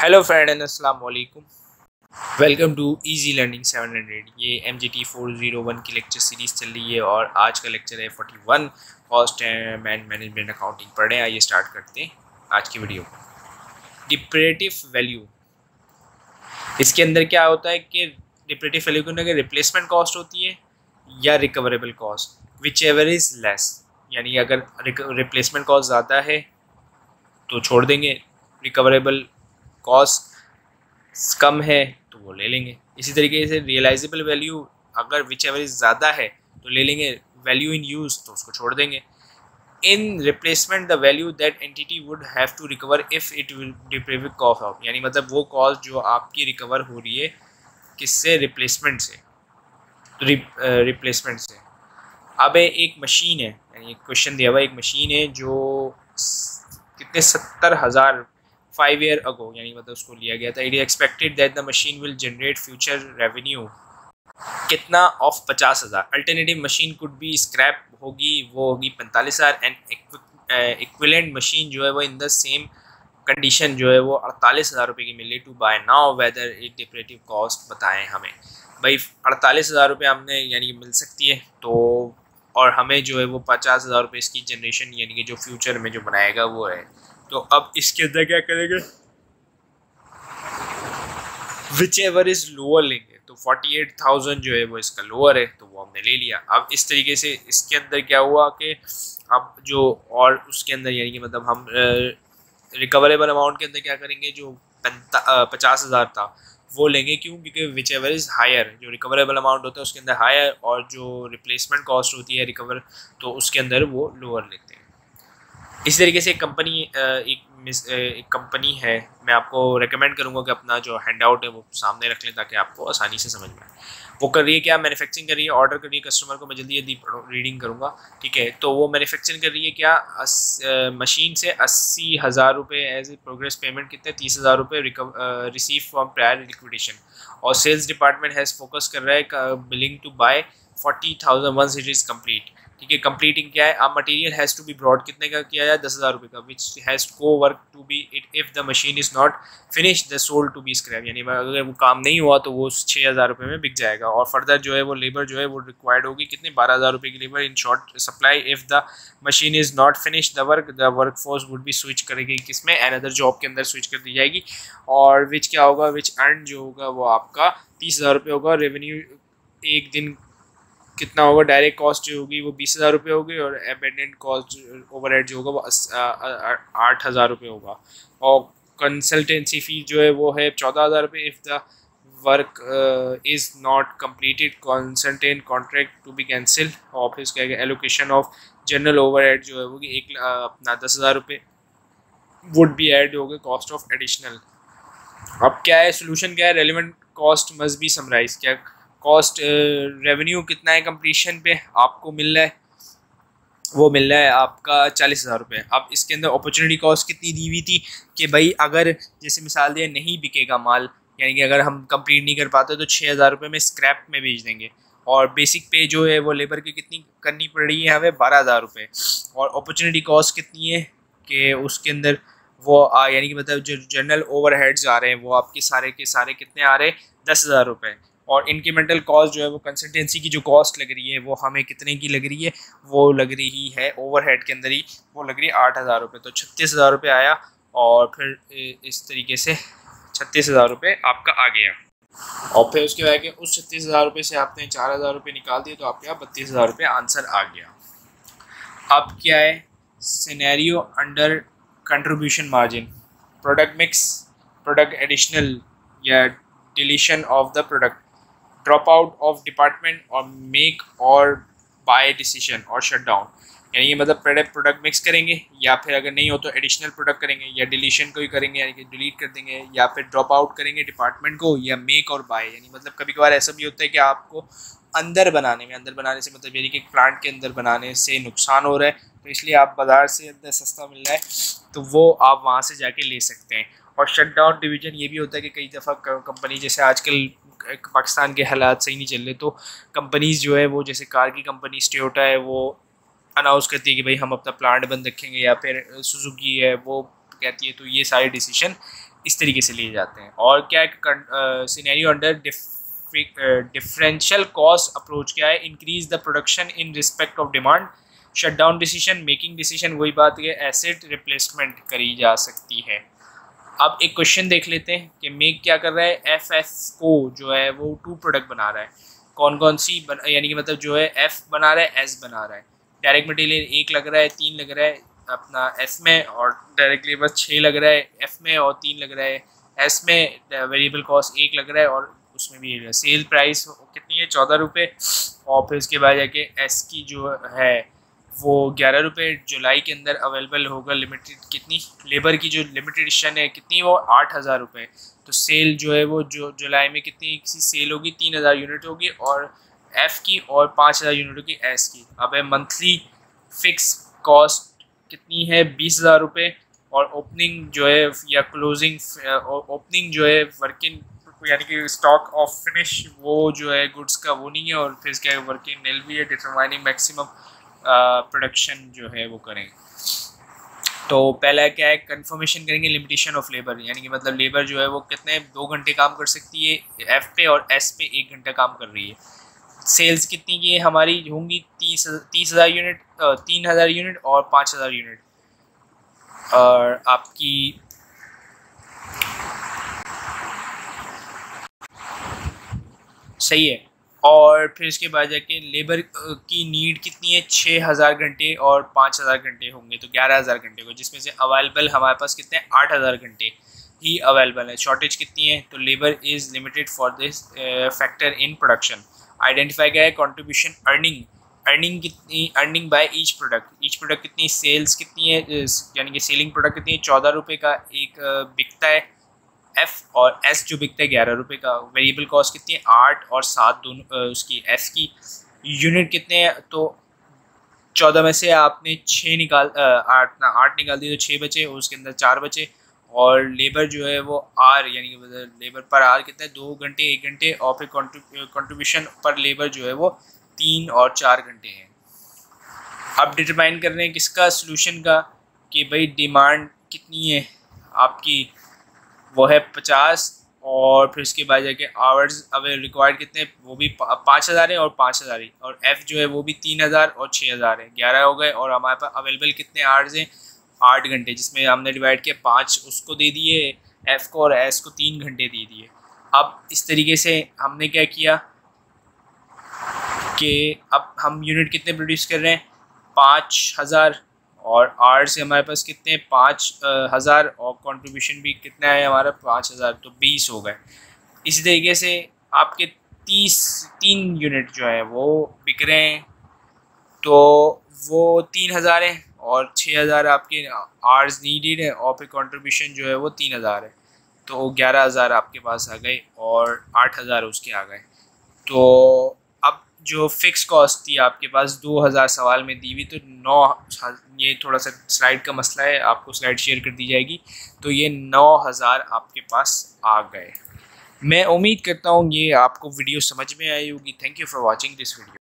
Hello friend and अस्सलाम वालेकुम welcome to easy learning 700 ये M G T four zero one की lecture series चल रही है और आज का लेक्चर है 41 कॉस्ट एंड मैनेजमेंट अकाउंटिंग पढ़, आइए स्टार्ट करते हैं आज की वीडियो डिप्रेटिव वैल्यू इसके अंदर क्या होता है कि डिप्रेटिव वैल्यू के अंदर रिप्लेसमेंट कॉस्ट होती है या recoverable cost whichever is less यानी अगर रिप्लेसमेंट कॉस्ट ज़्यादा है तो छोड़ देंगे रिकवरेबल कॉस्ट कम है तो वो ले लेंगे। इसी तरीके से रियलाइजेबल वैल्यू अगर विच एवर इज़ ज़्यादा है तो ले लेंगे। वैल्यू इन यूज़ तो उसको छोड़ देंगे। In replacement the value that entity would have to recover if it will cost of यानी मतलब वो कॉस्ट जो आपकी रिकवर हो रही है, किससे? रिप्लेसमेंट से। रिप्लेसमेंट से। अब एक मशीन है, यानी क्वेश्चन दिया हुआ एक मशीन है जो कितने सत्तर हज़ार फाइव ईयर अगो यानी मतलब उसको लिया गया था it is expected that the machine will generate future revenue कितना ऑफ़ पचास हज़ार। Alternative machine could be scrap होगी, वो होगी पैंतालीस हज़ार एंड इक्विलेंट मशीन जो है वो इन द सेम कंडीशन जो है वो अड़तालीस हज़ार रुपये की मिली to buy now whether it डिपरेटिव cost बताएँ हमें। भाई, अड़तालीस हज़ार रुपये हमने, यानी कि मिल सकती है तो और हमें जो है वो पचास हज़ार रुपये इसकी जनरेशन यानी कि जो फ्यूचर में जो बनाएगा वो है। तो अब इसके अंदर क्या करेंगे? विच एवर इज़ लोअर लेंगे। तो फोर्टी एट थाउज़ेंड जो है वो इसका लोअर है तो वो हमने ले लिया। अब इस तरीके से इसके अंदर क्या हुआ कि अब जो और उसके अंदर यानी कि मतलब हम रिकवरेबल अमाउंट के अंदर क्या करेंगे? जो पचास हज़ार था, वो लेंगे। क्यों? क्योंकि विच एवर इज़ हायर जो रिकवरेबल अमाउंट होता है उसके अंदर हायर और जो रिप्लेसमेंट कॉस्ट होती है रिकवर तो उसके अंदर वो लोअर लेते हैं। इसी तरीके से एक कंपनी एक एक कंपनी है। मैं आपको रेकमेंड करूँगा कि अपना जो हैंड आउट है वो सामने रख लें ताकि आपको आसानी से समझ में आए। वो कर रही है क्या? मैन्युफैक्चरिंग कर रही है। ऑर्डर कर रही है कस्टमर को। मैं जल्दी जल्दी रीडिंग करूँगा। ठीक है? तो वो मैन्युफैक्चरिंग कर रही है क्या? मशीन से अस्सी हज़ार रुपये एज ए प्रोग्रेस पेमेंट कितने? तीस हज़ार रुपये रिसीव फ्रॉम प्रायर लिक्विडेशन और सेल्स डिपार्टमेंट हैज़ फोकस कर रहा है billing to buy forty thousand once it is complete ठीक है कंप्लीटिंग क्या है? अब material has to be brought कितने का किया जाए? दस हज़ार रुपये का विच हैज़ को work to be it if the machine is not finish the sole to be scrap यानी अगर वो काम नहीं हुआ तो वो छः हज़ार रुपये में बिक जाएगा। और फर्दर जो है, वो लेबर जो है, वो रिक्वायर्ड होगी कितने? बारह हज़ार रुपये की labour in short supply if the machine is not finish the work the workforce would भी स्विच करेगी किसमें? एन अदर जॉब के अंदर स्विच कर दी जाएगी। और विच क्या होगा? विच अर्न जो होगा, वो आपका तीस हज़ार रुपये होगा। रेवेन्यू एक दिन कितना होगा? डायरेक्ट कॉस्ट जो होगी वो बीस हज़ार रुपये होगी और एपेंडेंट कॉस्ट ओवर जो होगा वो आठ हज़ार रुपये होगा। और कंसल्टेंसी फ़ी जो है वो है चौदह हज़ार रुपये if the work is not completed consultant contract to be cancel और फिर उसके एलोकेशन ऑफ़ जनरल ओवर जो है वो एक अपना दस हज़ार रुपये वुड बी एड हो गए कॉस्ट ऑफ़ एडिशनल अब क्या है? सोल्यूशन क्या है? Relevant cost must be summarise क्या कॉस्ट रेवेन्यू कितना है कंप्लीशन पे आपको मिल रहा है? वो मिल रहा है आपका चालीस हज़ार रुपये। अब इसके अंदर अपॉर्चुनिटी कॉस्ट कितनी दी हुई थी कि भाई अगर जैसे मिसाल दिया नहीं बिकेगा माल, यानी कि अगर हम कंप्लीट नहीं कर पाते तो छः हज़ार रुपये में स्क्रैप में बेच देंगे। और बेसिक पे जो है वो लेबर की कितनी करनी पड़ रही है हमें? बारह हज़ार रुपये। और अपॉर्चुनिटी कॉस्ट कितनी है कि उसके अंदर वो यानी कि मतलब जो जनरल ओवर आ रहे हैं, वो आपके सारे के सारे कितने आ रहे हैं? दस हज़ार रुपये। और इंक्रीमेंटल कॉस्ट जो है वो कंसल्टेंसी की जो कॉस्ट लग रही है, वो हमें कितने की लग रही है, वो लग रही है ओवरहेड के अंदर ही, वो लग रही है आठ हज़ार रुपये। तो छत्तीस हज़ार रुपये आया और फिर इस तरीके से छत्तीस हज़ार रुपये आपका आ गया। और फिर उसके बाद उस छत्तीस हज़ार रुपये से आपने चार हज़ार रुपये निकाल दिए तो आपके यहाँ बत्तीस हज़ार रुपये आंसर आ गया। अब क्या है? Scenario under contribution margin product mix product additional या deletion of the product drop out of department और मेक और बाय डिसीज़न और शट डाउन यानी कि मतलब प्रोडक्ट प्रोडक्ट मिक्स करेंगे, या फिर अगर नहीं हो तो एडिशनल प्रोडक्ट करेंगे, या डिलीशन को ही करेंगे, यानी कि डिलीट कर देंगे, या फिर ड्रॉप आउट करेंगे डिपार्टमेंट को, या मेक और बाय यानी मतलब कभी कभार ऐसा भी होता है कि आपको अंदर बनाने में, अंदर बनाने से मतलब यानी कि प्लांट के अंदर बनाने से नुकसान हो रहा है तो इसलिए आप बाज़ार से अंदर सस्ता मिल रहा है तो वो आप वहाँ से जाके ले सकते हैं। और शट डाउन डिवीज़न ये भी होता है कि कई दफ़ा कंपनी जैसे आजकल पाकिस्तान के हालात सही नहीं चल रहे तो कंपनीज़ जो है वो, जैसे कार की कंपनी स्टोटा है, वो अनाउंस करती है कि भाई हम अपना प्लांट बंद रखेंगे या फिर सुजुकी है, वो कहती है तो ये सारे डिसीज़न इस तरीके से लिए जाते हैं। और क्या एक scenario under differential cost approach क्या है? Increase the production in respect of demand shut down decision making decision वही बात है एसिड रिप्लेसमेंट करी जा सकती है। अब एक क्वेश्चन देख लेते हैं कि मेक क्या कर रहा है? एफ़ एस को जो है वो टू प्रोडक्ट बना रहा है। कौन कौन सी यानी कि मतलब जो है एफ़ बना रहा है एस बना रहा है। डायरेक्ट मटेरियल एक लग रहा है, तीन लग रहा है अपना एफ़ में और डायरेक्टली बस छः लग रहा है एफ़ में और तीन लग रहा है एस में। वेरिएबल कॉस्ट एक लग रहा है और उसमें भी सेल प्राइस कितनी है? चौदह रुपये और फिर उसके बाद जाके एस की जो है वो ग्यारह रुपये जुलाई के अंदर अवेलेबल होगा लिमिटेड कितनी लेबर की जो लिमिटेड एडिशन है, कितनी वो आठ हज़ार रुपये तो सेल जो है वो जो जुलाई में कितनी किसी सेल होगी, तीन हज़ार यूनिट होगी और एफ़ की और पाँच हज़ार यूनिट होगी एस की। अब है मंथली फिक्स कॉस्ट कितनी है? बीस हज़ार रुपये और ओपनिंग जो है या क्लोजिंग ओपनिंग जो है वर्किंग यानी कि स्टॉक ऑफ़ फिनिश वो जो है गुड्स का वो नहीं है और फिर क्या वर्किंग नेल भी है डिटरमाइनिंग मैक्सिमम प्रोडक्शन जो है वो करें। तो पहला क्या है कंफर्मेशन करेंगे लिमिटेशन ऑफ़ लेबर यानी कि मतलब लेबर जो है वो कितने, दो घंटे काम कर सकती है एफ़ पे और एस पे एक घंटा काम कर रही है। सेल्स कितनी की हमारी होंगी तीस तीस हज़ार यूनिट तीन हज़ार यूनिट और पाँच हज़ार यूनिट और आपकी सही है। और फिर इसके बाद जाके लेबर की नीड कितनी है? छः हज़ार घंटे और पाँच हज़ार घंटे होंगे तो ग्यारह हज़ार घंटे को, जिसमें से अवेलेबल हमारे पास कितने हैं? आठ हज़ार घंटे ही अवेलेबल है। शॉर्टेज कितनी है? तो labour is limited for this factor in production identify गया है कॉन्ट्रीब्यूशन अर्निंग अर्निंग कितनी earning by each product each product कितनी? सेल्स कितनी है? यानी कि सेलिंग प्रोडक्ट कितनी है? चौदह रुपये का एक बिकता है। एफ़ और एस जो बिकता है ग्यारह रुपये का वेरिएबल कॉस्ट कितनी है? आठ और सात दोनों उसकी एफ़ की। यूनिट कितने हैं? तो चौदह में से आपने छः निकाल आठ, ना, आठ निकाल दी तो छः बचे, उसके अंदर चार बचे। और लेबर जो है वो आर यानी कि लेबर पर आर कितना है? दो घंटे, एक घंटे, और फिर कंट्रीब्यूशन पर लेबर जो है वो तीन और चार घंटे हैं। अब डिटरमाइन कर रहे हैं किसका? सोल्यूशन का, कि भाई डिमांड कितनी है आपकी? वो है पचास और फिर उसके बाद जाके आवर्स अब रिक्वायर्ड कितने वो भी पाँच हज़ार है और पाँच हज़ार है। और एफ़ जो है वो भी तीन हज़ार और छः हज़ार है। ग्यारह हो गए और हमारे पास अवेलेबल कितने आवर्स हैं? आठ घंटे, जिसमें हमने डिवाइड किया पाँच, उसको दे दिए एफ़ को और एस को तीन घंटे दे दिए। अब इस तरीके से हमने क्या किया कि अब हम यूनिट कितने प्रोड्यूस कर रहे हैं? पाँच हज़ार और आर से हमारे पास कितने पाँच हज़ार और कंट्रीब्यूशन भी कितना है हमारा? पाँच हज़ार तो बीस हो गए। इसी तरीके से आपके तीस, तीन यूनिट जो है, वो बिक रहे हैं। तो वो तीन हज़ार है और छः हज़ार आपके आर्स नीडेड है और फिर कंट्रीब्यूशन जो है वो तीन हज़ार है। तो ग्यारह हज़ार आपके पास आ गए और आठ हज़ार उसके आ गए। तो जो फिक्स कॉस्ट थी आपके पास, दो हज़ार सवाल में दी हुई तो नौ ये थोड़ा सा स्लाइड का मसला है, आपको स्लाइड शेयर कर दी जाएगी। तो ये नौ हज़ार आपके पास आ गए। मैं उम्मीद करता हूँ ये आपको वीडियो समझ में आई होगी। Thank you for watching this video